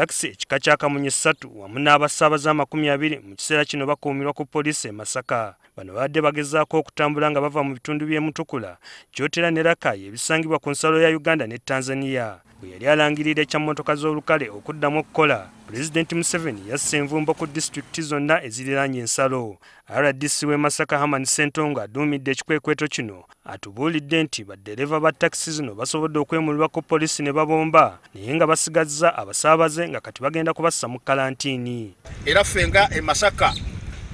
takisi ekika kya kamunye ssatu wamu n'abasaabaze amakumi abiri mu kiseera kino bakuumirwa ku poliisi e masaka. Bano babadde bagezaako okutambula nga bava mu bitundu by'e mutukula kyotera ne rakayi ebisangibwa ku nsalo ya uganda ne tanzania bwe yali alangirira ekyammotoka z'olukale okuddamu okukola pulezidenti museveni yasse envumbo ku disitulikiti zonna eziriraanye ensalo. Rdc w'e masaka haman sentongo aduumidde ekikwekweto kino atubuulidde nti baddereeva ba takisi zino basobodde okwemulibwa ku poliisi ne babomba naye nga basigazza abasaabaze nga kati bagenda kubassa mu kalantiini. Era ffe nga e masaka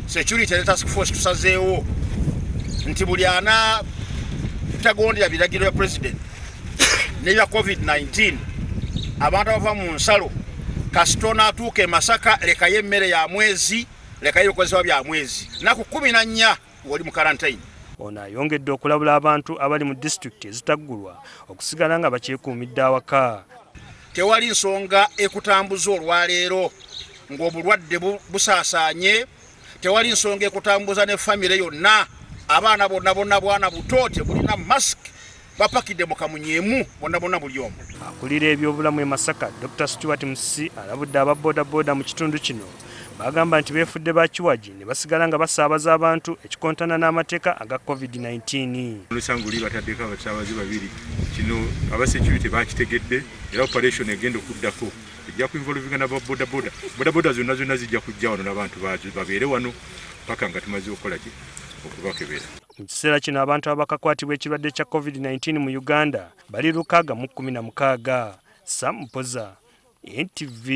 security ne task force tusazeewo nti buli ana bitagondera biragiro bya president nebya covid-19 abantu abava mu nsalo kasitona atuuka e masaka lekayo emmere ya mwezi lekayo ebikozesebwa bya mwezi. Naku kumi na nnya woli mu karantine ono ayongedde okulabula abantu abali mu disitulikiti ezitaggulwa okusigala nga bakyekuumidde awaka. Tewali nsonga ekutambuza olwaleero ng'obulwadde busaasaanye tewali nsonga ekutambuza ne famire yonna. Abaana bonna bonna bwana buto tebulina masiki bapakidde mu kamunyemu bonna bonna buli omu. Akulira ebyobulamu e masaka dr stewart musi alabudde ababoodabooda mu kitundu kino. Bagamba nti beefudde bakiwagi ne basigala nga basaabaza abantu ekikontana n'amateeka aga covid-19 olusango oli bataddeko abasaabaze babiri. Kino abasecurity bakitegedde era operation egenda okuddako. Ejja kuinvolvinga nababodaboda bodaboda. Zonna zonna zijja kujja wano n'abantu babeere wano paka nga tumaze okukolaki okubakebera mu kiseera kino abantu abakakwatibwa ekirwadde kya covid-19 mu uganda bali lukaaga mu 16 sam mpoza ntv